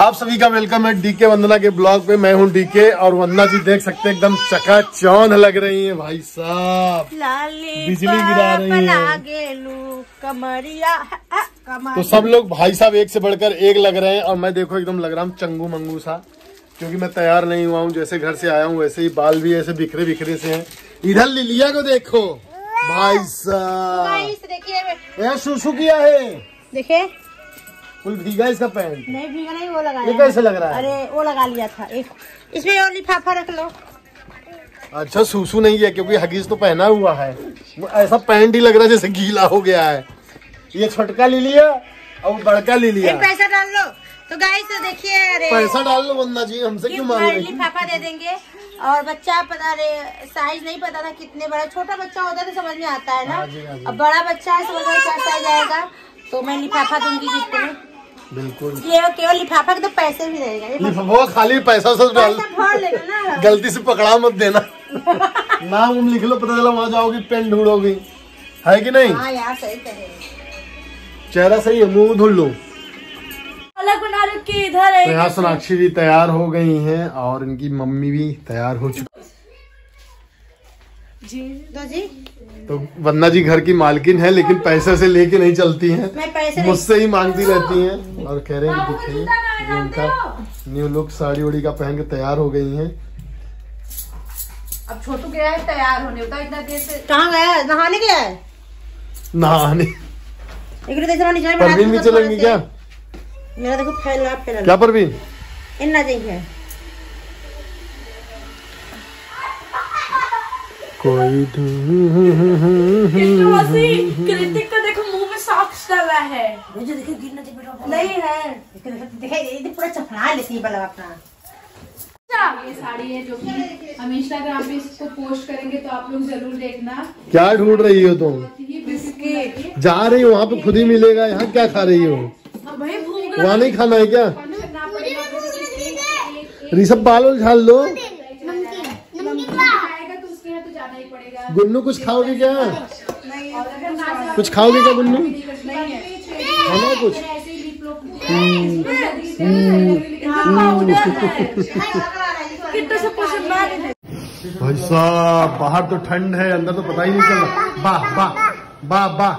आप सभी का वेलकम है डीके वंदना के ब्लॉग पे। मैं हूँ डीके और वंदना जी देख सकते हैं एकदम चकाचौंध लग रही हैं भाई साहब। बिजली गिरा रही है। लागेलू कमरिया तो सब लोग भाई साहब एक से बढ़कर एक लग रहे हैं और मैं देखो एकदम लग रहा हूँ चंगू मंगू सा क्योंकि मैं तैयार नहीं हुआ हूँ जैसे घर से आया हूँ वैसे ही बाल भी ऐसे बिखरे बिखरे से हैं। इधर लिलिया को देखो। भाई साहब। देखिए। किया है। देखिए। फुल भीगा इसका पैंट। नहीं भीगा नहीं वो लगा ये कैसे लग रहा है? अरे वो लगा लिया था एक। इसमें और लिफाफा रख लो। अच्छा सूसू नहीं है क्योंकि हगीज तो पहना हुआ है। ऐसा पैंट ही लग रहा है जैसे गीला हो गया है। ये छोटका ले लिया और बड़का ले लिया। पैसा डाल लो। तो गाइस तो देखिए अरे पैसा डाल लो वंदना जी हमसे क्यों मांग रही लिफाफा दे देंगे। और बच्चा पता रे साइज़ नहीं पता था कितने बड़ा छोटा बच्चा होता है तो समझ में आता है ना? हाँ हाँ। अब बड़ा बच्चा है समझ में क्या साइज़ आएगा तो मैं लिफाफा दूँगी गिफ्ट में। बिल्कुल। ये केवल लिफाफा के तो पैसे भी रहेगा वो खाली पैसा सब डाल। गलती से पकड़ा मत देना। नाम उम लिख लो पता चला वहाँ जाओगी पेन ढूंढोगी है कि नहीं? हाँ यार सही चेहरा सही है मुँह धुल लो। अलग बना रही कि इधर है? तो यहाँ सोनाक्षी जी तैयार हो गई हैं और इनकी मम्मी भी तैयार हो चुकी। जी। तो वंदना जी घर की मालकिन है लेकिन पैसे से लेके नहीं चलती हैं। मैं पैसे नहीं मुझसे ही मांगती रहती हैं और कह रहे हैं कि दिखाइए ये उनका न्यू लुक साड़ी उड़ी का पहन के तैयार हो गई हैं। अब छोटू गया है तैयार होने इतना देर से कहाँ गया है? नहाने गया है? नहाने। एक मिनट देखो नीचे परवीन भी चलेंगी क्या? मेरा देखो फैला फैला क्या परवीन? इन्ना चाहिए कोई कृतिक को देखो मुँह में सॉक्स डाला है। मुझे देखो गिरना चाहिए नहीं है। देखो देखो देखो ये पूरा चपड़ा लेती है बल्ब अपना। ये साड़ी है जो कि हम इंस्टाग्राम पे इसको पोस्ट करेंगे तो आप लोग ज़रूर देखना। क्या ढूंढ रही हो तुम? ये बिस्किट। जा रही हो वहाँ पे खुद ही मिलेगा यहाँ क्या खा रही हो? अब भाई भूख वहाँ नहीं खाना है क्या? करना ऋषभ बाल झाल लो खाएगा तो उसके यहाँ तो जाना ही पड़ेगा गुन्नू कुछ खाओगे क्या? कुछ खाओगे क्या गुन्नू? नहीं है खाना है कुछ? ही भाई साहब बाहर तो ठंड है अंदर तो पता ही नहीं चल रहा। वाह वाह वाह वाह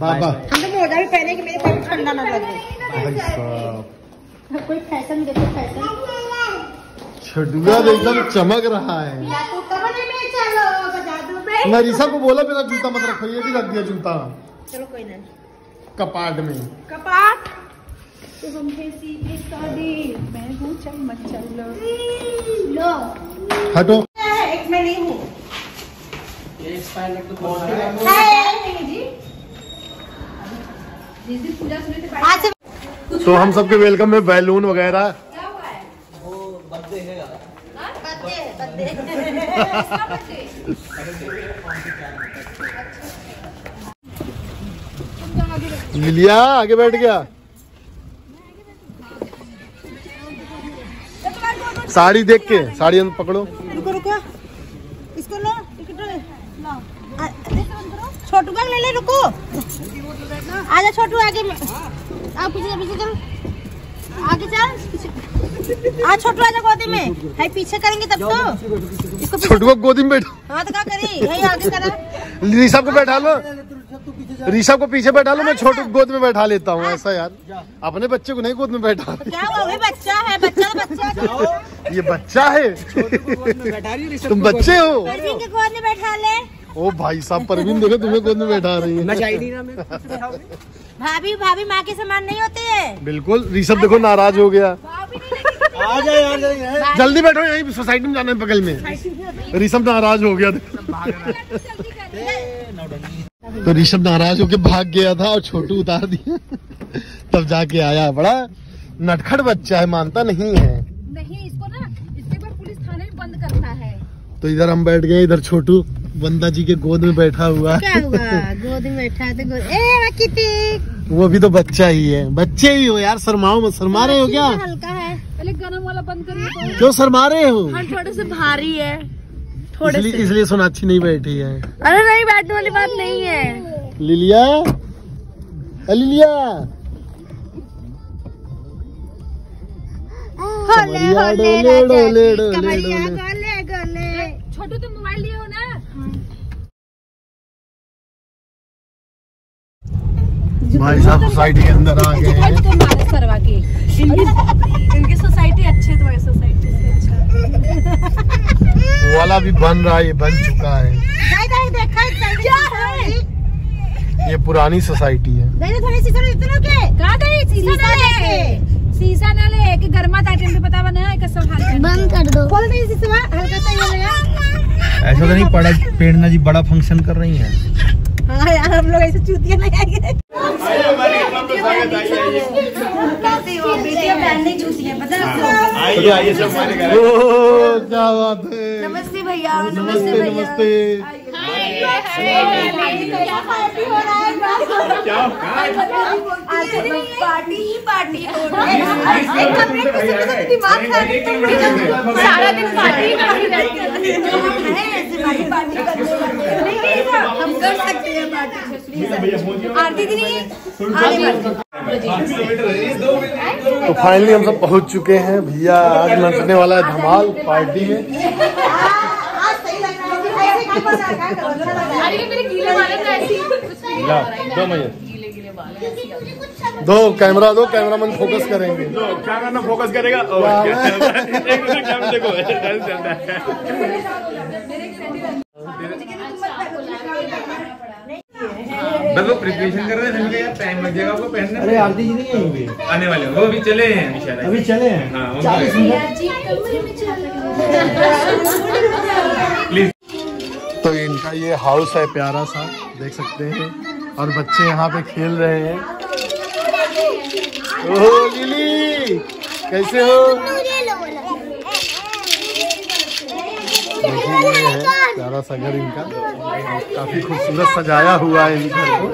वाह वाह। हम तो मोजा भी पहने कि मेरे पैर में ठंडा ना लगे। भाई साहब। कोई फ़ैशन देखो फ़ैशन। छडुआ एकदम चमक रहा है। ऋषभ को बोला मेरा जूता मत रखो ये भी रख दिया जूता। चलो कोई ना। कपाट में। कपाट? तो मैं हूँ चम्मच चलो। लो। हटो। एक मैं नहीं हूँ। से तो हम सबके वेलकम में बैलून वगैरह। क्या हुआ है? बर्थडे है बर्थडे? बर्थडे। लिलिया आगे बैठ गया। साड़ी देख के साड़ी अंदर पकड़ो। रुको रुको। इसको लो करो। छोटू का ले ले रुको। आजा छोटू आगे में। आ पीछे पीछे चल आगे चल आ छोटू आजा गोदी में। है पीछे करेंगे तब तो। इसको छोटू को गोदी में बैठो। हाँ तो क्या करी? है आगे करा। ऋषभ को बैठा लो। ऋषभ को पीछे बैठा लो मैं छोटू गोद में बैठा लेता हूँ ऐसा यार अपने बच्चे को नहीं गोद में बैठा क्या बच्चा है बच्चा तो बच्चा है। ये बच्चा है तुम बच्चे हो गोद में बैठा ले ओ भाई साहब परवीन देखो तुम्हें गोद में बैठा रही है भाभी भाभी माँ के समान नहीं होती है बिल्कुल ऋषभ देखो नाराज़ हो गया आ जा यार जल्दी बैठो यहीं सोसाइटी में जाना है बगल में ऋषभ नाराज़ हो गया तो ऋषभ नाराज़ होके भाग गया था और छोटू उतार दिया। तब जाके आया। बड़ा नटखट बच्चा है मानता नहीं है। नहीं इसको ना इसके बाद पुलिस थाने में बंद करना है। तो इधर हम बैठ गए इधर छोटू वंदा जी के गोद में बैठा हुआ। क्या हुआ? गोद में बैठा है तो गोद ए वो भी तो बच्चा ही है। बच्चे ही हो यार शर्माओ मत। शर्मा रहे हो क्या? हल्का है। पहले गरम वाला बंद करिए तो। क्यों शर्मा रहे हो? हाँ थोड़े से भारी है। इसलिए इसलिए सोनाक्षी नहीं बैठी है। अरे नहीं बैठने वाली बात नहीं है। लिलिया? लिलिया? छोटू तुम मोबाइल लिए हो ना? भाई साहब सोसाइटी के अंदर आ गए हैं। तो मारे सरवा की। इनकी इनकी सोसाइटी अच्छी है तुम्हारी सोसाइटी से अच्छा। वो वाला भी बन रहा है ये बन चुका है। दाई दाई देखा क्या है? ये पुरानी सोसाइटी है। दाई थोड़ी सी थोड़ी इतना के। कहा दे शीशा ना ले शीशा ना ले कि गर्मा था टेंट पता बना एक संभाल कर बंद कर दो। खोल दे शीशा हल्का सा ये लगा ऐसा तो नहीं पड़ा पेड़ना जी बड़ा फ़ंक्शन कर रही है। हाँ यार हम लोग ऐसे चूतिया नहीं आएँगे आइए आइए सब हमारे घर क्या बात है नमस्ते भैया नमस्ते नमस्ते पार्टी ही पार्टी हो सारा दिन पार्टी पार्टी है कर सकते हैं पार्टी आरती दीदी तो फाइनली हम सब पहुँच चुके हैं भैया आज नचने वाला है धमाल पार्टी में। आज सही लग रहा ऐसे क्या बना क्या करो अच्छा लग रहा अरे ये मेरे गीले वाले ऐसे कुछ नहीं ला, दो दो कैमरा दो कैमरा मैन फोकस करेंगे क्या करना फोकस करेगा एक देखो चलता है बस वो प्रिपरेशन कर रहे हैं यार टाइम लग जाएगा आपको पहनने अरे आरती जी नहीं आएँगे आने वाले हैं। वो भी चले हैं शायद। अभी चले हैं। हाँ चालीस चले। मिनट। प्लीज़ तो इनका ये हाउस है प्यारा सा देख सकते हैं। और बच्चे यहाँ पे खेल रहे हैं। ओह लिली कैसे हो? देखिए ये है। प्यारा सा घर इनका। काफ़ी खूबसूरत सजाया हुआ है इन घर को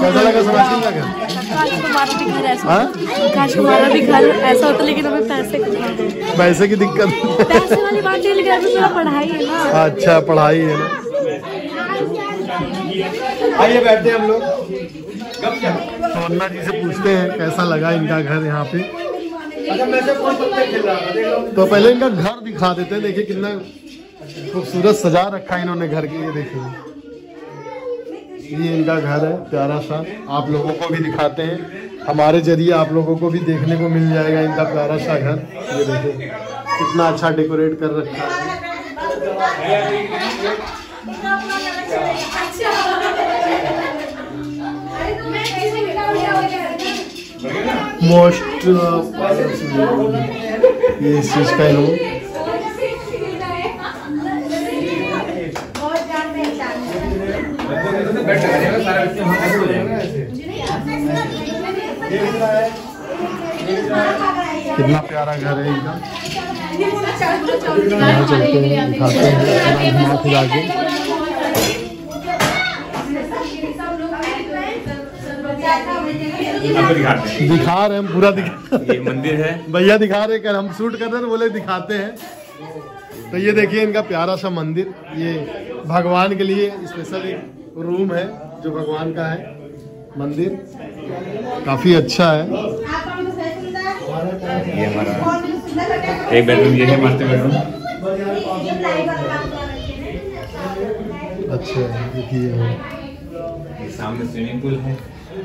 कैसा लगा का घर हाँ? काश हमारा भी घर ऐसा होता लेकिन हमें पैसे की पैसे की दिक्कत। पैसे वाली बात नहीं लेकिन अभी मेरा पढ़ाई है ना। अच्छा पढ़ाई है ना। आइए बैठते हैं हम लोग। सोना जी से पूछते हैं कैसा लगा इनका घर यहाँ पे? अच्छा मैं से कौन पत्ते खेल रहा था देख लो। तो पहले इनका घर दिखा देते हैं देखिए कितना खूबसूरत सजा रखा है इन्होंने घर के, ये देखिए। ये इनका घर है, प्यारा सा। आप लोगों को भी दिखाते हैं। हमारे ज़रिए आप लोगों को भी देखने को मिल जाएगा इनका प्यारा सा घर। ये देखिए, कितना अच्छा डेकोरेट कर रखा है। मोस्ट ये चीज़ का बैठ जाएगा सारा बच्चे वहाँ ऐसे हो जाएँगे कितना प्यारा घर है इनका यहाँ चलते हैं दिखाते हैं। घुमा फिरा के आपको दिखाते हैं दिखा रहे हम पूरा दिखा ये मंदिर है। भैया दिखा रहे हैं हम शूट कर रहे बोले दिखाते हैं। तो ये देखिए इनका प्यारा सा मंदिर। ये भगवान के लिए स्पेशल एक रूम है जो भगवान का है मंदिर। काफ़ी अच्छा है। ये हमारा एक बेडरूम ये है मास्टर बेडरूम अच्छा देखिए ये सामने स्विमिंग पूल है।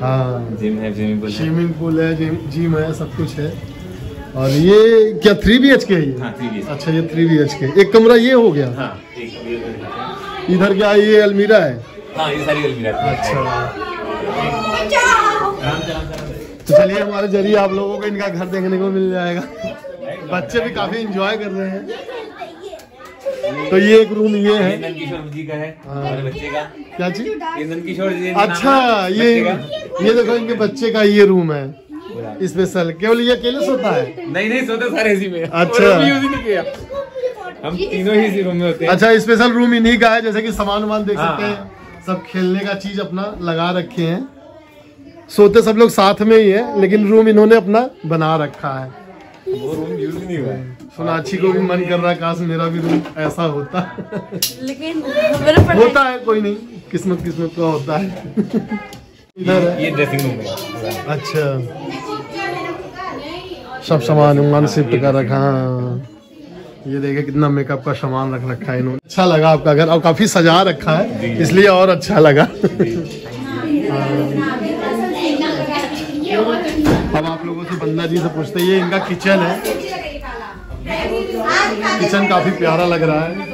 हाँ। जिम है स्विमिंग पूल है। स्विमिंग पूल है जिम जिम है सब कुछ है। और ये क्या थ्री बी एच के है ये? हाँ अच्छा ये थ्री बी एच के एक कमरा ये हो गया? हाँ। इधर क्या ये अलमीरा है? हाँ ये सारी अलमीरा। है। अच्छा आराम से आराम से तो चलिए हमारे ज़रिए आप लोगों को इनका घर देखने को मिल जाएगा। बच्चे भी काफ़ी एंजॉय कर रहे हैं। तो ये एक रूम ये है। नंदकिशोर जी का है हाँ। हमारे बच्चे का। क्या जी अच्छा ये ये देखो इनके बच्चे का ये रूम है। स्पेशल केवल ये अकेले सोता है? नहीं नहीं सोते सारे इसी में। अच्छा। किया। हम तीनों ही इसी रूम में होते हैं। अच्छा स्पेशल रूम इन्हीं का है जैसे कि सामान वामान देख हाँ, सकते हैं। सब खेलने का चीज़ अपना लगा रखे हैं। सोते सब लोग साथ में ही है लेकिन रूम इन्होंने अपना बना रखा है। वो रूम यूज़ नहीं हुआ। है सोनाक्षी को भी मन कर रहा है काश मेरा भी रूम ऐसा होता। लेकिन होता है कोई नहीं किस्मत किस्मत का होता है। इधर ये ड्रेसिंग रूम है। अच्छा। सब सामान उमान शिफ्ट कर रखा हाँ। ये देखे कितना मेकअप का सामान रख रखा है इन्होंने। अच्छा लगा आपका घर और काफ़ी सजा रखा है इसलिए और अच्छा लगा। अब आप लोगों से बंदा जी से पूछते हैं, ये इनका किचन है। किचन काफ़ी प्यारा लग रहा है।